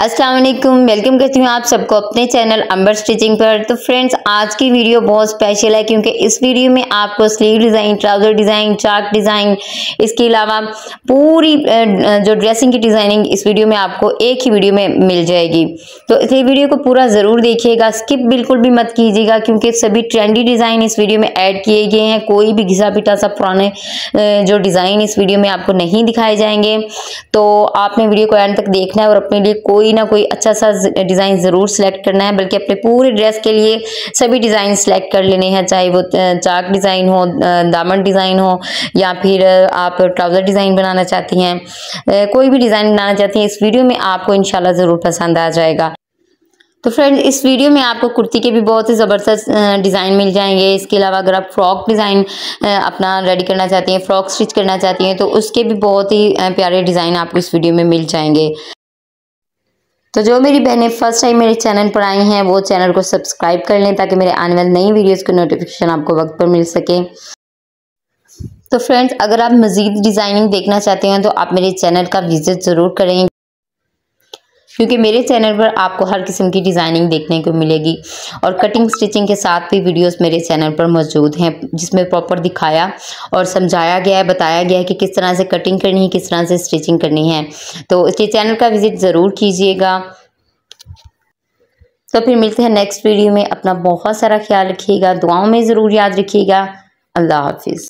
अस्सलाम वालेकुम, वेलकम करती हूँ आप सबको अपने चैनल अंबर स्टिचिंग पर। तो फ्रेंड्स, आज की वीडियो बहुत स्पेशल है क्योंकि इस वीडियो में आपको स्लीव डिज़ाइन ट्राउज़र डिज़ाइन चाक डिज़ाइन इसके अलावा पूरी जो ड्रेसिंग की डिज़ाइनिंग इस वीडियो में आपको एक ही वीडियो में मिल जाएगी। तो इस वीडियो को पूरा ज़रूर देखिएगा स्किप बिल्कुल भी मत कीजिएगा क्योंकि सभी ट्रेंडी डिज़ाइन इस वीडियो में ऐड किए गए हैं। कोई भी घिसा पिटा सा पुराने जो डिज़ाइन इस वीडियो में आपको नहीं दिखाए जाएँगे। तो आपने वीडियो को एंड तक देखना है और अपने लिए कोई कोई ना कोई अच्छा सा डिज़ाइन ज़रूर सेलेक्ट करना है, बल्कि अपने पूरे ड्रेस के लिए सभी डिज़ाइन सेलेक्ट कर लेने हैं, चाहे वो चाक डिज़ाइन हो दामन डिज़ाइन हो, या फिर आप ट्राउज़र डिज़ाइन बनाना चाहती हैं कोई भी डिज़ाइन बनाना चाहती हैं, इस वीडियो में आपको इनशाला ज़रूर पसंद आ जाएगा। तो फ्रेंड इस वीडियो में आपको कुर्ती के भी बहुत ही ज़बरदस्त डिज़ाइन मिल जाएँगे। इसके अलावा अगर आप फ्रॉक डिज़ाइन अपना रेडी करना चाहती हैं फ्रॉक स्टिच करना चाहती हैं तो उसके भी बहुत ही प्यारे डिज़ाइन आपको इस वीडियो में मिल जाएँगे। तो जो मेरी बहनें फ़र्स्ट टाइम मेरे चैनल पर आई हैं, वो चैनल को सब्सक्राइब कर लें ताकि मेरे आने वाले नई वीडियोस की नोटिफिकेशन आपको वक्त पर मिल सके। तो फ्रेंड्स अगर आप मज़ीद डिज़ाइनिंग देखना चाहते हैं तो आप मेरे चैनल का विज़िट ज़रूर करें। क्योंकि मेरे चैनल पर आपको हर किस्म की डिज़ाइनिंग देखने को मिलेगी और कटिंग स्टिचिंग के साथ भी वीडियोस मेरे चैनल पर मौजूद हैं, जिसमें प्रॉपर दिखाया और समझाया गया है, बताया गया है कि किस तरह से कटिंग करनी है, किस तरह से स्टिचिंग करनी है। तो इसलिए चैनल का विज़िट ज़रूर कीजिएगा। तो फिर मिलते हैं नेक्स्ट वीडियो में। अपना बहुत सारा ख्याल रखिएगा, दुआओं में ज़रूर याद रखिएगा। अल्लाह हाफिज़।